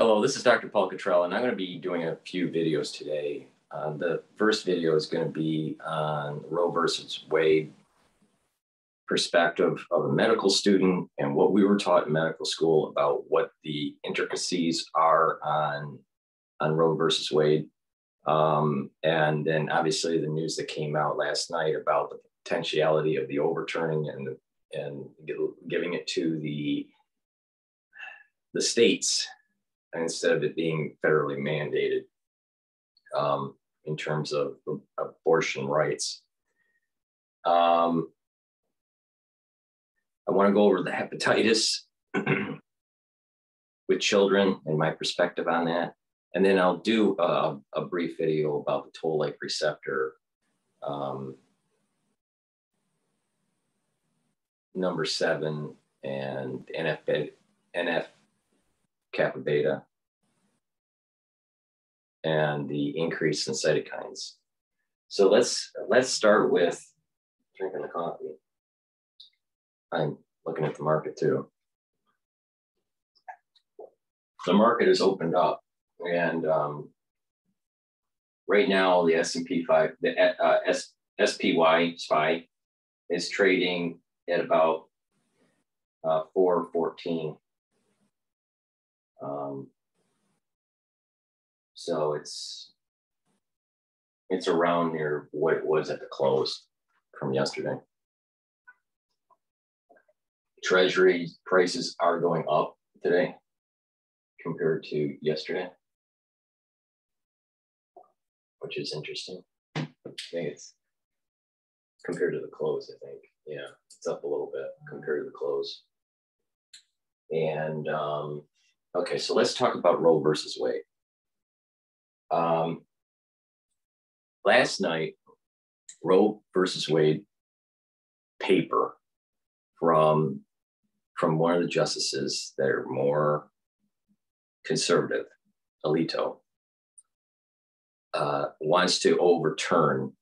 Hello, this is Dr. Paul Cottrell, and I'm going to be doing a few videos today. Uh, the first video is going to be on Roe versus Wade perspective of a medical student and what we were taught in medical school about what the intricacies are on, on Roe versus Wade. Um, and then obviously the news that came out last night about the potentiality of the overturning and, and giving it to the, the states instead of it being federally mandated um, in terms of abortion rights. Um, I want to go over the hepatitis with children and my perspective on that. And then I'll do a, a brief video about the toll-like receptor um, number seven and NF, NF kappa beta and the increase in cytokines. So let's let's start with drinking the coffee. I'm looking at the market too. The market has opened up, and um, right now the S&P five, the uh, S, SPY SPY is trading at about uh, 414 um, so it's it's around near what it was at the close from yesterday. Treasury prices are going up today compared to yesterday, which is interesting. I think it's compared to the close, I think. Yeah, it's up a little bit compared to the close. And um, Okay, so let's talk about Roe versus Wade. Um, last night, Roe versus Wade paper from from one of the justices that are more conservative, Alito, uh, wants to overturn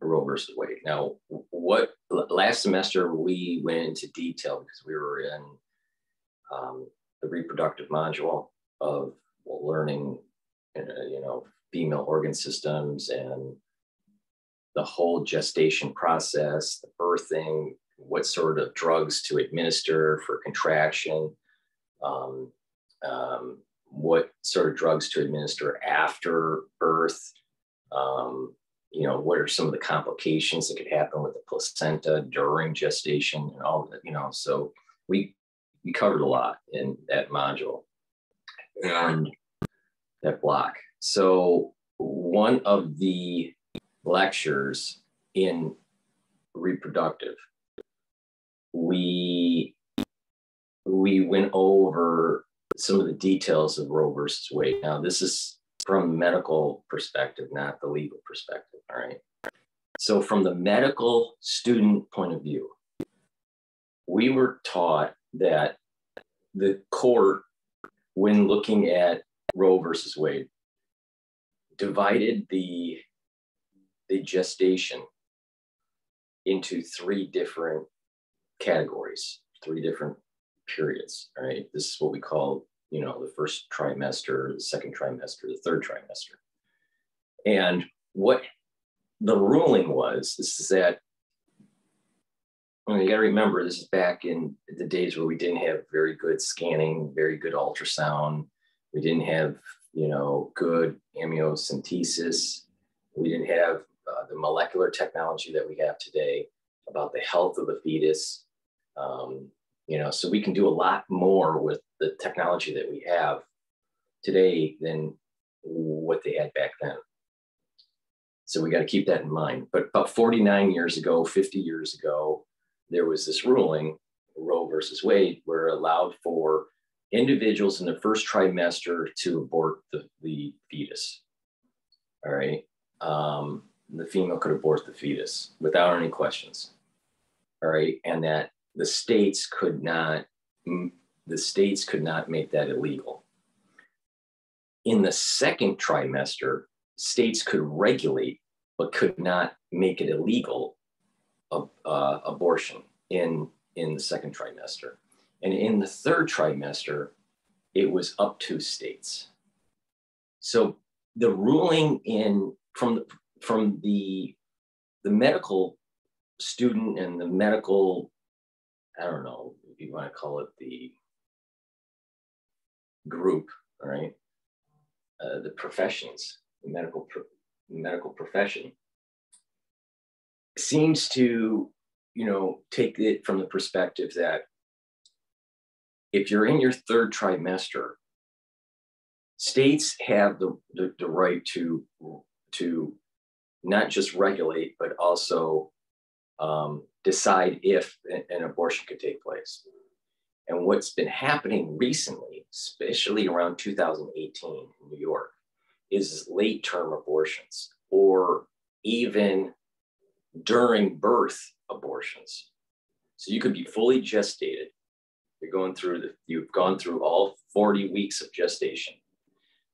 Roe versus Wade. Now, what last semester we went into detail because we were in um, the reproductive module of learning, you know, female organ systems and the whole gestation process, the birthing, what sort of drugs to administer for contraction, um, um, what sort of drugs to administer after birth, um, you know, what are some of the complications that could happen with the placenta during gestation and all that, you know, so we we covered a lot in that module and that block. So one of the lectures in reproductive, we we went over some of the details of Roe versus Wade. Now, this is from medical perspective, not the legal perspective. All right. So, from the medical student point of view, we were taught that the court, when looking at Roe versus Wade, divided the, the gestation into three different categories, three different periods. Right. This is what we call, you know, the first trimester, the second trimester, the third trimester. And what the ruling was is that well, you got to remember, this is back in the days where we didn't have very good scanning, very good ultrasound. We didn't have, you know, good amniocentesis. We didn't have uh, the molecular technology that we have today about the health of the fetus. Um, you know, so we can do a lot more with the technology that we have today than what they had back then. So we got to keep that in mind. But about 49 years ago, 50 years ago, there was this ruling, Roe versus Wade, where it allowed for individuals in the first trimester to abort the, the fetus. All right. Um, the female could abort the fetus without any questions. All right. And that the states could not, the states could not make that illegal. In the second trimester, states could regulate, but could not make it illegal uh, abortion in, in the second trimester. And in the third trimester, it was up to states. So the ruling in from from the the medical student and the medical, I don't know if you want to call it the group, all right, uh, the professions, the medical pro- medical profession seems to, you know, take it from the perspective that if you're in your third trimester, states have the, the, the right to to not just regulate, but also um, decide if an abortion could take place. And what's been happening recently, especially around 2018 in New York, is late term abortions or even during birth abortions. So you could be fully gestated. You're going through the, you've gone through all 40 weeks of gestation.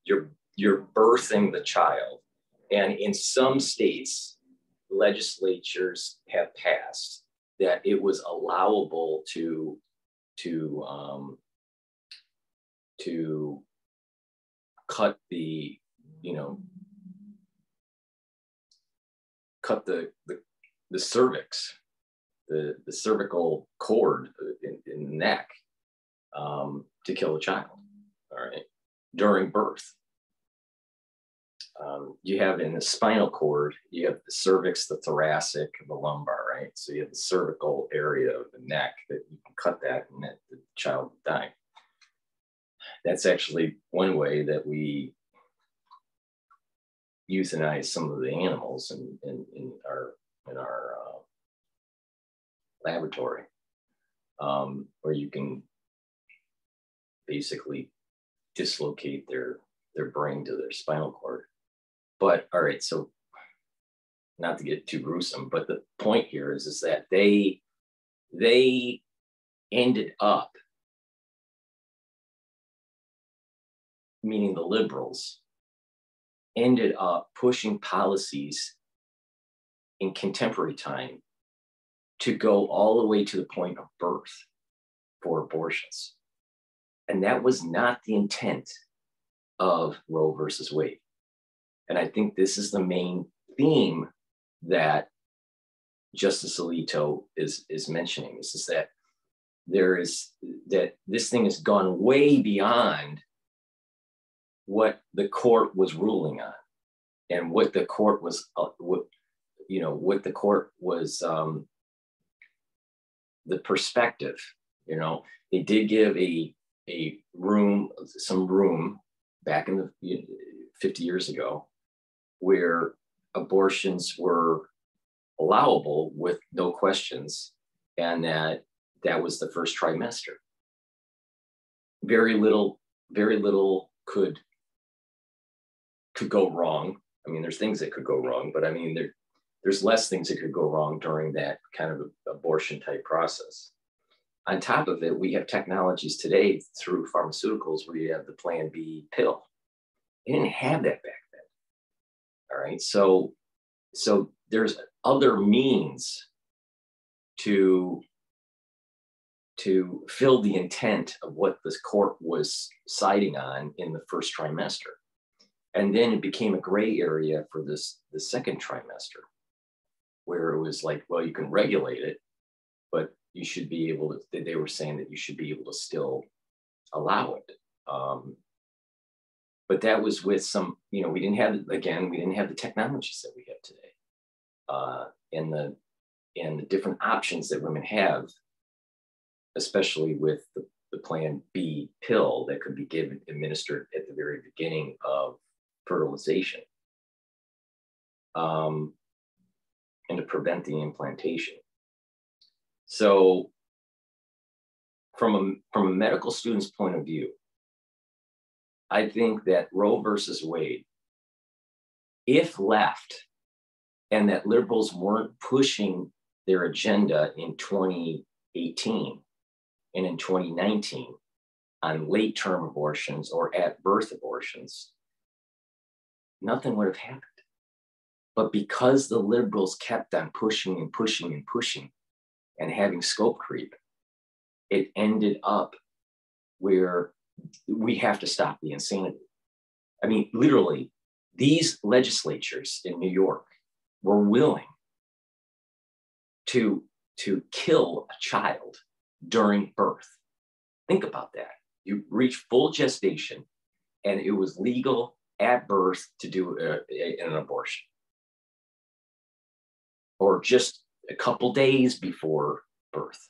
You're, you're birthing the child and in some states, legislatures have passed that it was allowable to to um, to cut the you know cut the the, the cervix the the cervical cord in, in the neck um, to kill a child all right during birth um, you have in the spinal cord, you have the cervix, the thoracic, the lumbar, right? So you have the cervical area of the neck that you can cut that and that the child will die. That's actually one way that we euthanize some of the animals in, in, in our in our uh, laboratory, um, where you can basically dislocate their their brain to their spinal cord. But all right, so not to get too gruesome, but the point here is, is that they they ended up, meaning the liberals, ended up pushing policies in contemporary time to go all the way to the point of birth for abortions. And that was not the intent of Roe versus Wade. And I think this is the main theme that Justice Alito is, is mentioning. This is that there is that this thing has gone way beyond what the court was ruling on and what the court was uh, what you know what the court was um, the perspective you know? They did give a a room some room back in the you know, 50 years ago where abortions were allowable with no questions and that that was the first trimester. Very little very little could could go wrong. I mean there's things that could go wrong but i mean there there's less things that could go wrong during that kind of abortion type process on top of it we have technologies today through pharmaceuticals where you have the plan b pill they didn't have that back then. all right. So, so there's other means to to fill the intent of what this court was citing on in the first trimester. And then it became a gray area for this the second trimester, where it was like, well, you can regulate it, but you should be able to, they were saying that you should be able to still allow it. Um, but that was with some, you know, we didn't have, again, we didn't have the technologies that we have today. Uh, and the and the different options that women have, especially with the, the Plan B pill that could be given administered at the very beginning of fertilization, um, and to prevent the implantation. So, from a from a medical student's point of view, I think that Roe versus Wade, if left, and that liberals weren't pushing their agenda in 2018 and in 2019 on late term abortions or at birth abortions, nothing would have happened. But because the liberals kept on pushing and pushing and pushing and having scope creep, it ended up where we have to stop the insanity. I mean, literally, these legislatures in New York were willing to, to kill a child during birth. Think about that. You reach full gestation, and it was legal at birth to do a, a, an abortion. Or just a couple days before birth.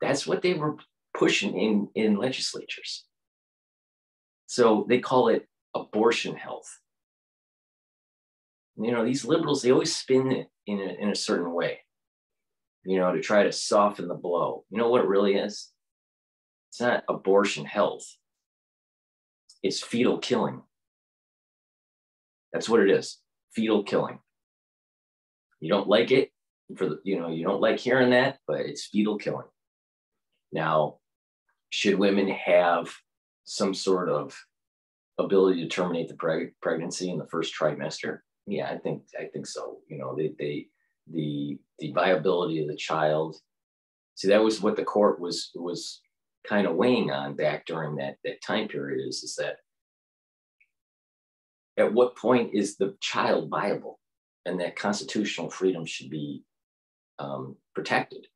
That's what they were pushing in, in legislatures. So they call it abortion health. You know, these liberals, they always spin it in a, in a certain way, you know, to try to soften the blow. You know what it really is? It's not abortion health, it's fetal killing. That's what it is fetal killing. You don't like it for the, you know, you don't like hearing that, but it's fetal killing. Now, should women have some sort of ability to terminate the preg- pregnancy in the first trimester? Yeah, I think I think so. You know, they they the the viability of the child. See, that was what the court was was kind of weighing on back during that that time period is is that at what point is the child viable and that constitutional freedom should be um, protected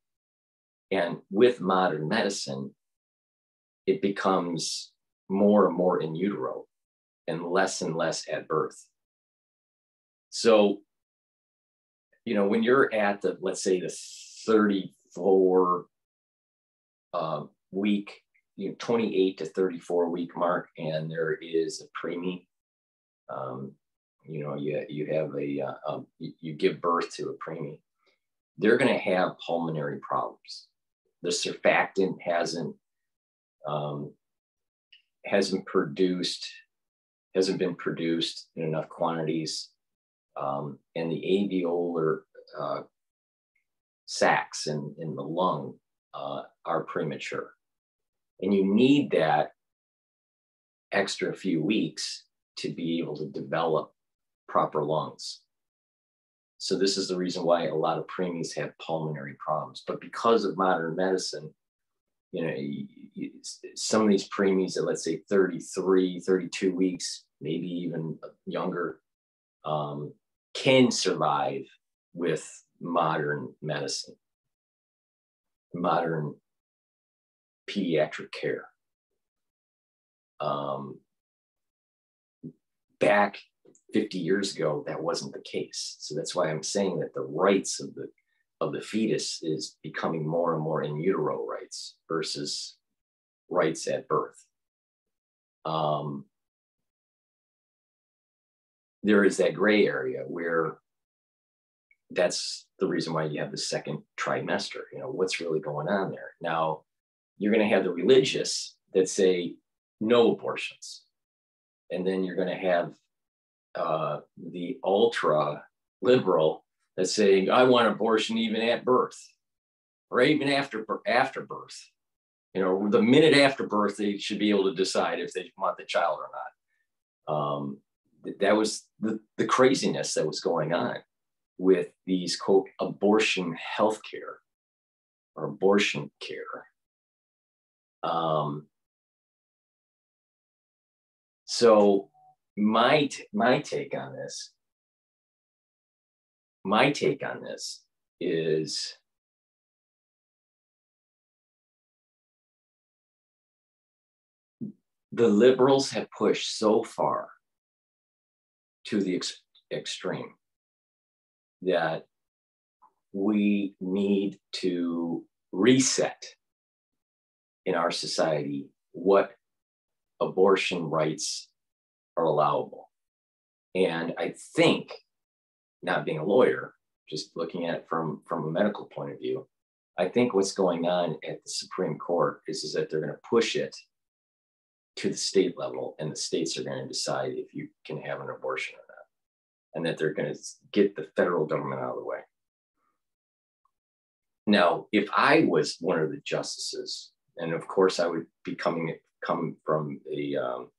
and with modern medicine it becomes more and more in utero and less and less at birth. So, you know, when you're at the, let's say, the 34 uh, week, you know, 28 to 34 week mark, and there is a preemie, um, you know, you, you have a, uh, um, you, give birth to a preemie, they're going to have pulmonary problems. The surfactant hasn't um, hasn't produced hasn't been produced in enough quantities, um, and the alveolar uh, sacs in, in the lung uh, are premature. And you need that extra few weeks to be able to develop proper lungs. So this is the reason why a lot of preemies have pulmonary problems. But because of modern medicine, you know, some of these preemies at let's say 33, 32 weeks, maybe even younger, um, can survive with modern medicine, modern pediatric care. Um, back 50 years ago, that wasn't the case. So that's why I'm saying that the rights of the of the fetus is becoming more and more in utero rights versus rights at birth. Um, there is that gray area where that's the reason why you have the second trimester. You know, what's really going on there? Now, you're going to have the religious that say no abortions. And then you're going to have uh, the ultra liberal that's saying I want abortion even at birth or even after after birth. You know, the minute after birth, they should be able to decide if they want the child or not. Um, that was the, the craziness that was going on with these quote abortion health care or abortion care. Um, so my my take on this my take on this is the liberals have pushed so far to the ex- extreme that we need to reset in our society what abortion rights are allowable. And I think not being a lawyer, just looking at it from, from a medical point of view, I think what's going on at the Supreme Court is, is that they're going to push it to the state level, and the states are going to decide if you can have an abortion or not, and that they're going to get the federal government out of the way. Now, if I was one of the justices, and of course I would be coming come from a, um,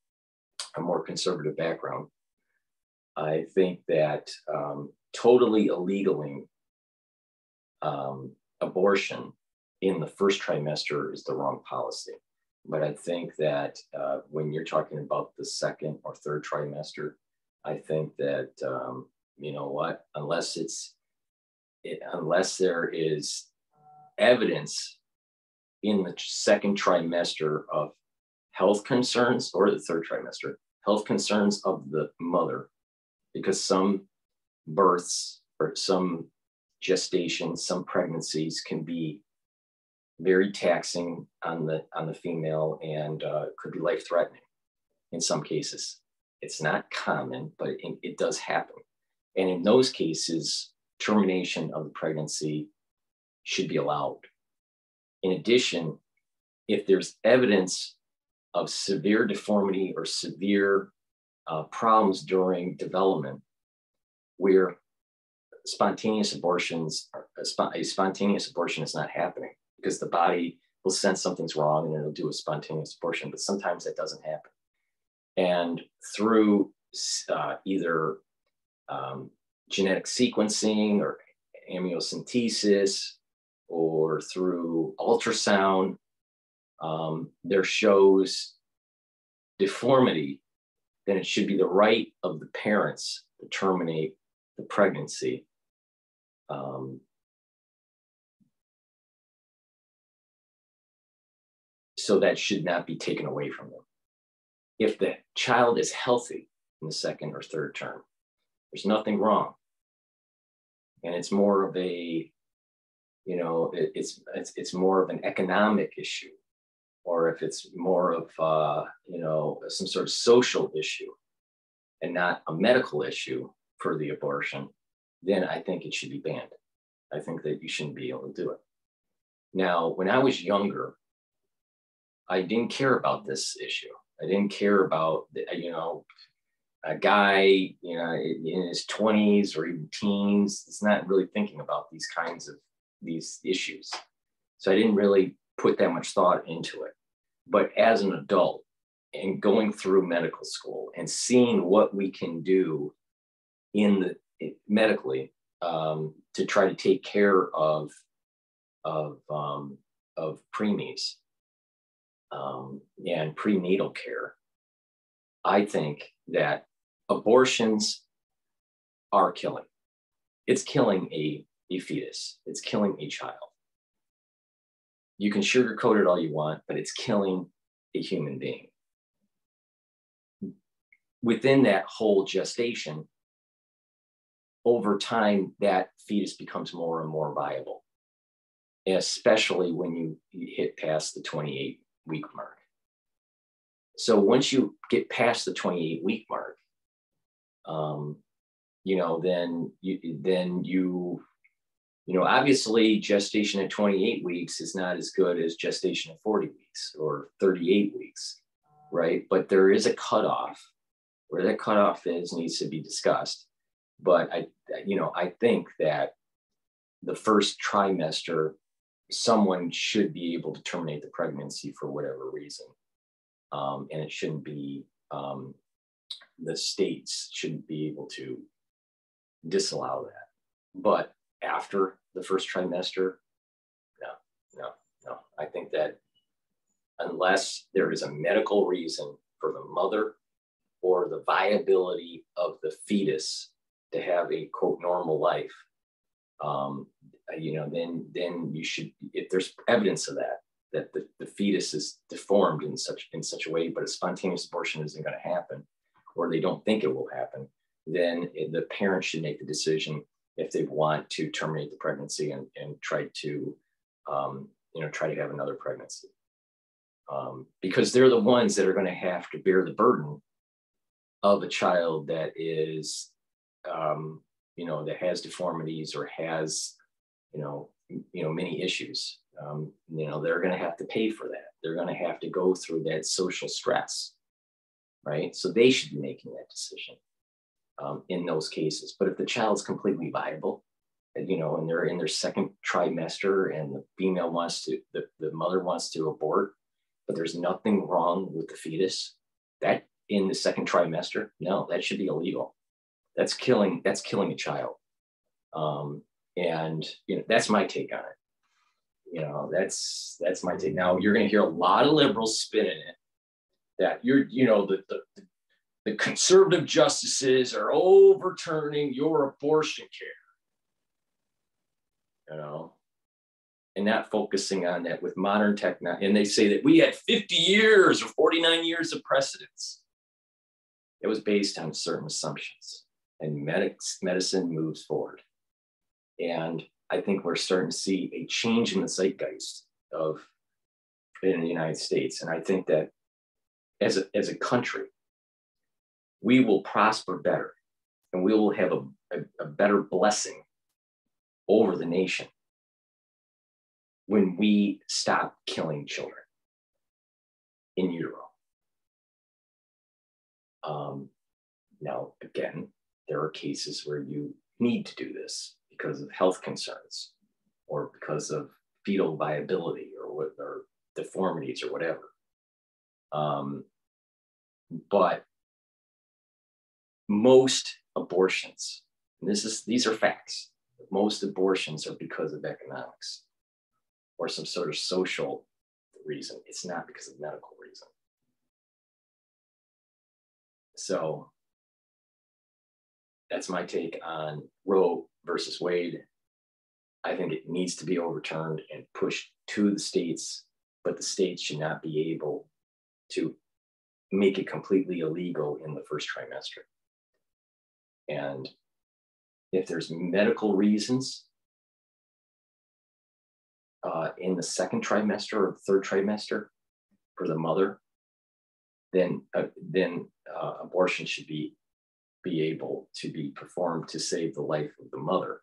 a more conservative background, I think that um, totally illegaling um, abortion in the first trimester is the wrong policy. But I think that uh, when you're talking about the second or third trimester, I think that um, you know what, unless it's it, unless there is evidence in the second trimester of health concerns or the third trimester, health concerns of the mother, because some births or some gestations, some pregnancies can be very taxing on the on the female and uh, could be life threatening in some cases. It's not common, but it, it does happen. And in those cases, termination of the pregnancy should be allowed. In addition, if there's evidence of severe deformity or severe uh, problems during development, where spontaneous abortions, are a spontaneous abortion is not happening because the body will sense something's wrong and it'll do a spontaneous abortion, but sometimes that doesn't happen. And through uh, either um, genetic sequencing or amniocentesis or through ultrasound, um, there shows deformity, then it should be the right of the parents to terminate the pregnancy. Um, so that should not be taken away from them. If the child is healthy in the second or third term, there's nothing wrong. And it's more of a, you know, it, it's, it's, it's more of an economic issue, or if it's more of, uh, you know, some sort of social issue and not a medical issue for the abortion, then I think it should be banned. I think that you shouldn't be able to do it. Now, when I was younger, I didn't care about this issue. I didn't care about, you know, a guy, you know, in his 20s or even teens is not really thinking about these kinds of these issues. So I didn't really put that much thought into it. But as an adult and going through medical school and seeing what we can do in the medically um, to try to take care of of um, of preemies um, and prenatal care, I think that abortions are killing. It's killing a, a fetus, it's killing a child. You can sugarcoat it all you want, but it's killing a human being. Within that whole gestation, over time, that fetus becomes more and more viable, especially when you hit past the 28 week mark. So once you get past the 28 week mark, um, you know, then you then you you know obviously gestation at 28 weeks is not as good as gestation at 40 weeks or 38 weeks, right? But there is a cutoff. Where that cutoff is needs to be discussed. But I, you know, I think that the first trimester someone should be able to terminate the pregnancy for whatever reason. Um, and it shouldn't be, um, the states shouldn't be able to disallow that. But after the first trimester, no, no, no. I think that unless there is a medical reason for the mother or the viability of the fetus to have a quote normal life, um, you know, then then you should, if there's evidence of that, that the, the fetus is deformed in such in such a way, but a spontaneous abortion isn't going to happen, or they don't think it will happen, then the parent should make the decision if they want to terminate the pregnancy and, and try to, um, you know, try to have another pregnancy. Um, because they're the ones that are going to have to bear the burden of a child that is, um, you know, that has deformities or has you know, you know, many issues. Um, you know, they're going to have to pay for that. They're going to have to go through that social stress, right? So they should be making that decision um, in those cases. But if the child's completely viable, you know, and they're in their second trimester and the female wants to, the, the mother wants to abort, but there's nothing wrong with the fetus, that in the second trimester, no, that should be illegal. That's killing, that's killing a child. Um, and you know, that's my take on it. you know, that's that's my take. Now you're going to hear a lot of liberals spinning it that you're, you know, the, the the conservative justices are overturning your abortion care. You know, and not focusing on that with modern technology. And they say that we had 50 years or 49 years of precedence. It was based on certain assumptions, and medics, medicine moves forward. And I think we're starting to see a change in the zeitgeist of in the United States. And I think that as a, as a country, we will prosper better and we will have a, a, a better blessing over the nation when we stop killing children in utero. Um, now, again, there are cases where you need to do this because of health concerns or because of fetal viability or, or deformities or whatever. Um, but most abortions, this is these are facts. Most abortions are because of economics or some sort of social reason. It's not because of medical reason. So that's my take on Roe versus Wade. I think it needs to be overturned and pushed to the states, but the states should not be able to make it completely illegal in the first trimester. And if there's medical reasons uh, in the second trimester or third trimester for the mother, then uh, then uh, abortion should be be able to be performed to save the life of the mother.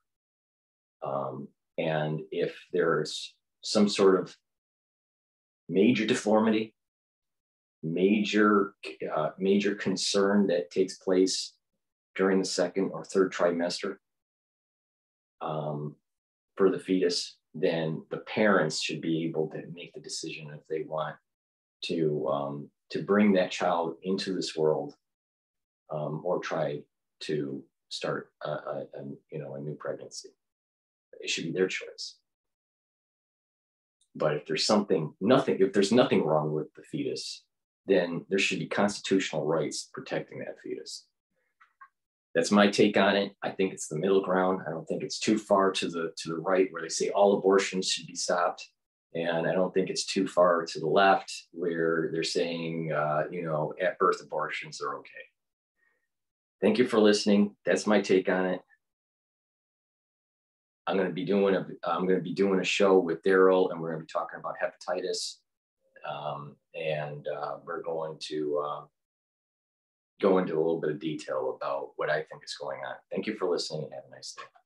Um, and if there's some sort of major deformity, major uh, major concern that takes place during the second or third trimester um, for the fetus, then the parents should be able to make the decision if they want to um, to bring that child into this world um, or try to start a, a, a, you know a new pregnancy. It should be their choice. But if there's something, nothing, if there's nothing wrong with the fetus, then there should be constitutional rights protecting that fetus. That's my take on it. I think it's the middle ground. I don't think it's too far to the to the right where they say all abortions should be stopped, and I don't think it's too far to the left where they're saying, uh, you know, at birth abortions are okay. Thank you for listening. That's my take on it. I'm going to be doing a I'm going to be doing a show with Daryl, and we're going to be talking about hepatitis, um, and uh, we're going to uh, go into a little bit of detail about what I think is going on. Thank you for listening, and have a nice day.